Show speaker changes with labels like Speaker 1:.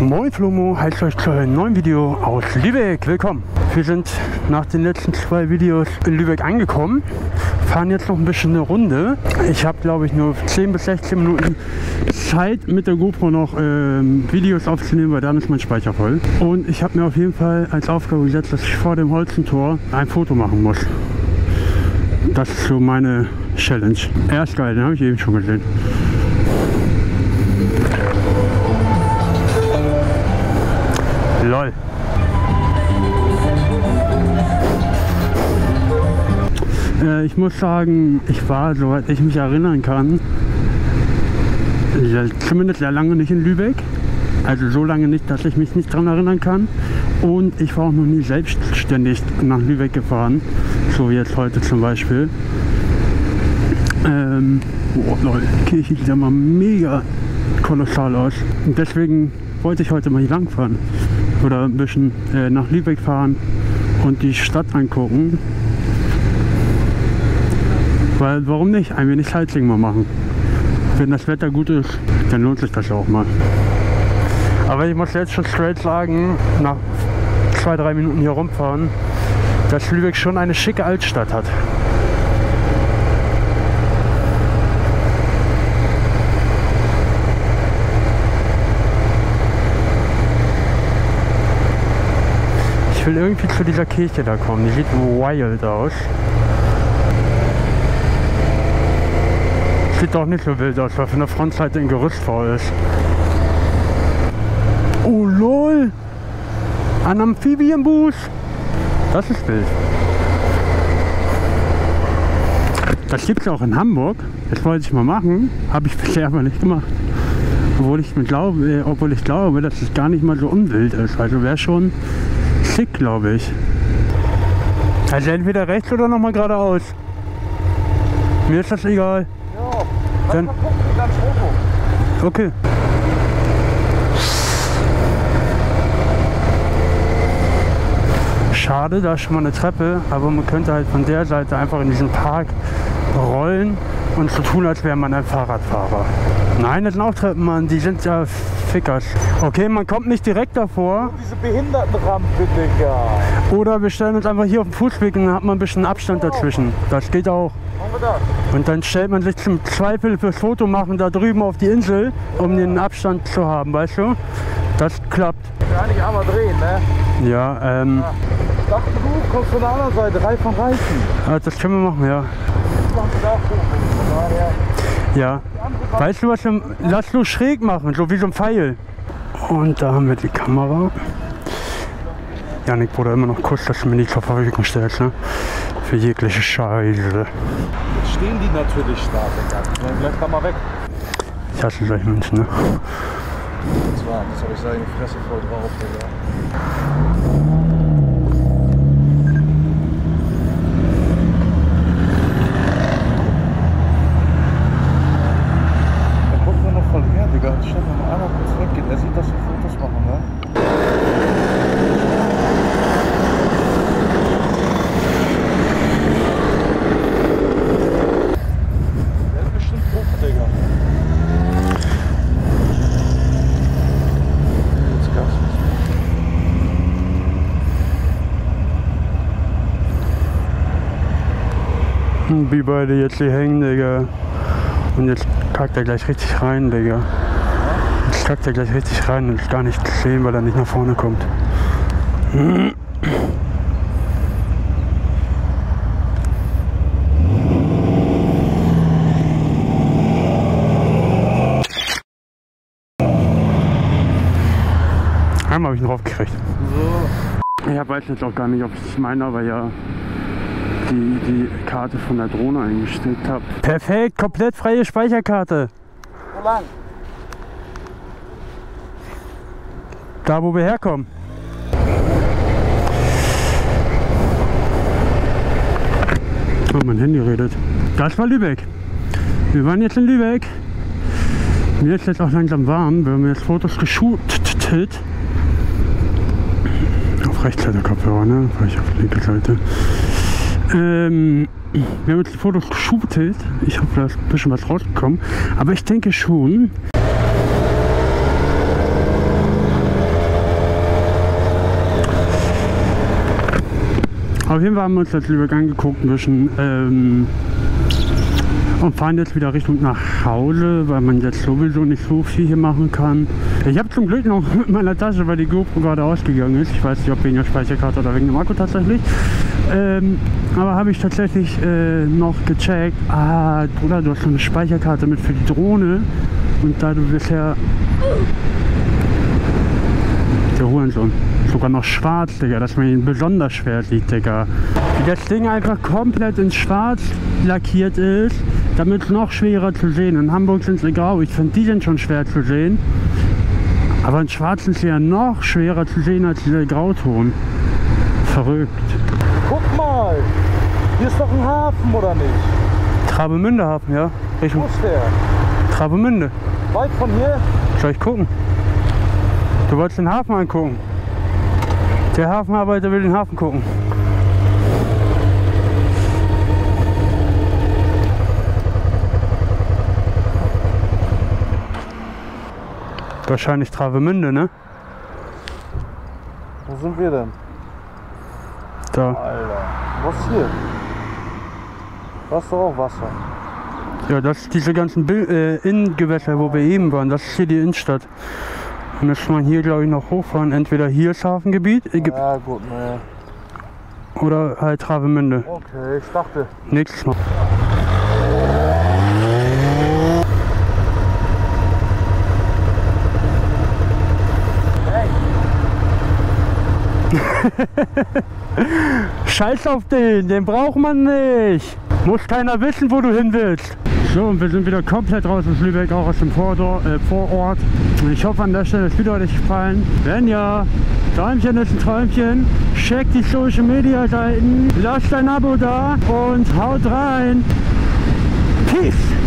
Speaker 1: Moin Flomo, heißt euch zu einem neuen Video aus Lübeck. Willkommen. Wir sind nach den letzten zwei Videos in Lübeck angekommen, fahren jetzt noch ein bisschen eine Runde. Ich habe glaube ich nur 10 bis 16 Minuten Zeit mit der GoPro noch ähm, Videos aufzunehmen, weil dann ist mein Speicher voll. Und ich habe mir auf jeden Fall als Aufgabe gesetzt, dass ich vor dem Holzentor ein Foto machen muss. Das ist so meine Challenge. Er ist geil, den habe ich eben schon gesehen. Äh, ich muss sagen, ich war, soweit ich mich erinnern kann, zumindest sehr lange nicht in Lübeck. Also so lange nicht, dass ich mich nicht daran erinnern kann. Und ich war auch noch nie selbstständig nach Lübeck gefahren, so wie jetzt heute zum Beispiel. Ähm, boah, lol, die Kirche sieht ja mal mega kolossal aus. Und deswegen wollte ich heute mal hier lang fahren. Oder ein bisschen äh, nach Lübeck fahren und die Stadt angucken. Weil warum nicht? Ein wenig Sightseeing mal machen. Wenn das Wetter gut ist, dann lohnt sich das ja auch mal. Aber ich muss jetzt schon straight sagen, nach zwei, drei Minuten hier rumfahren, dass Lübeck schon eine schicke Altstadt hat. Ich will irgendwie zu dieser Kirche da kommen. Die sieht wild aus. Sieht doch nicht so wild aus, weil von der Frontseite ein Gerüst voll ist. Oh lol! Ein Amphibienbus! Das ist wild. Das gibt es auch in Hamburg. Das wollte ich mal machen. Habe ich bisher aber nicht gemacht. Obwohl ich, glaube, äh, obwohl ich glaube, dass es gar nicht mal so unwild ist. Also wäre schon schick, glaube ich. Also entweder rechts oder nochmal geradeaus. Mir ist das egal. Dann-. Okay. Schade, da ist schon mal eine Treppe, aber man könnte halt von der Seite einfach in diesen Park rollen und so tun, als wäre man ein Fahrradfahrer. Nein, das sind auch Treppen, Mann, die sind ja Fickers. Okay, man kommt nicht direkt davor.
Speaker 2: Diese Behindertenrampe, Digga.
Speaker 1: Oder wir stellen uns einfach hier auf den Fußweg und dann hat man ein bisschen Abstand dazwischen. Das geht auch. Und dann stellt man sich zum Zweifel fürs Foto machen da drüben auf die Insel, um den Abstand zu haben, weißt du? Das klappt.
Speaker 2: Ja, nicht einmal drehen, ne?
Speaker 1: Ja, ähm,
Speaker 2: Dachte du, kommst von der anderen Seite, Reif von Reifen.
Speaker 1: ah, das können wir machen, ja. Ja. Weißt du was, wir- lass nur schräg machen, so wie so ein Pfeil. Und da haben wir die Kamera. Janik, Bruder, immer noch kurz, dass du mir nicht zur Verfügung stellst, ne? Für jegliche Scheiße.
Speaker 2: Jetzt stehen die natürlich Digga. Sollen gleich da mal weg.
Speaker 1: Ich hasse solche Menschen, ne?
Speaker 2: Und zwar, das habe ich seine Fresse voll drauf, Digga. Da gucken wir noch voll her, Digga. Statt wenn man einmal kurz weggeht, er sieht, dass wir Fotos machen, ne? Der ist bestimmt hoch, Digga. Jetzt gab's was.
Speaker 1: Wie beide jetzt hier hängen, Digga. Und jetzt kackt er gleich richtig rein, Digga. Jetzt kackt er gleich richtig rein und ist gar nicht zu sehen, weil er nicht nach vorne kommt. Einmal habe ich ihn draufgekriegt.
Speaker 2: So.
Speaker 1: Ich weiß jetzt auch gar nicht, ob ich meine, aber ja die, die Karte von der Drohne eingestellt habe. Perfekt, komplett freie Speicherkarte.
Speaker 2: Wo lang?
Speaker 1: Da, wo wir herkommen. Oh, mein Handy redet. Das war Lübeck. Wir waren jetzt in Lübeck. Mir ist jetzt auch langsam warm. Wir haben jetzt Fotos geshootet. Auf rechts Seite Kopfhörer, ne? War ich auf der linken Seite. Ähm, wir haben jetzt Fotos geshootet. Ich hoffe, da ist ein bisschen was rausgekommen. Aber ich denke schon, Auf jeden Fall haben wir uns das Lübeck angeguckt, ein bisschen ähm, und fahren jetzt wieder Richtung nach Hause, weil man jetzt sowieso nicht so viel hier machen kann. Ich habe zum Glück noch mit meiner Tasche, weil die GoPro gerade ausgegangen ist. Ich weiß nicht, ob wegen der Speicherkarte oder wegen dem Akku tatsächlich. Ähm, aber habe ich tatsächlich äh, noch gecheckt, ah, Bruder, du hast eine Speicherkarte mit für die Drohne und da du bisher der Hurensohn. Sogar noch schwarz, Digga, dass man ihn besonders schwer sieht, Digga. Wie das Ding einfach komplett in schwarz lackiert ist, damit es noch schwerer zu sehen. In Hamburg sind sie grau, ich finde die sind schon schwer zu sehen. Aber in schwarz sind sie ja noch schwerer zu sehen als dieser Grauton. Verrückt.
Speaker 2: Hier ist doch ein Hafen, oder nicht?
Speaker 1: Travemünde Hafen, ja.
Speaker 2: Wo
Speaker 1: Richtung
Speaker 2: ist der?
Speaker 1: Travemünde.
Speaker 2: Weit von hier?
Speaker 1: Soll ich gucken? Du wolltest den Hafen angucken. Der Hafenarbeiter will den Hafen gucken. Wahrscheinlich Travemünde, ne?
Speaker 2: Wo sind wir denn?
Speaker 1: Da.
Speaker 2: Alter. Was hier? Doch auch Wasser.
Speaker 1: Ja, das ist diese ganzen Bil äh, Innengewässer, wo wir eben waren. Das ist hier die Innenstadt. Müsste man hier, glaube ich, noch hochfahren. Entweder hier ist Hafengebiet äh,
Speaker 2: Ja gut, ne.
Speaker 1: oder halt Travemünde.
Speaker 2: Okay, ich dachte.
Speaker 1: Nächstes Mal. Scheiß auf den, den braucht man nicht. Muss keiner wissen, wo du hin willst. So, und wir sind wieder komplett raus aus Lübeck, auch aus dem Vordor, äh, Vorort. Ich hoffe an der Stelle, Video hat euch gefallen. Wenn ja, Träumchen ist ein Träumchen. Checkt die Social Media Seiten, lasst ein Abo da und haut rein. Peace.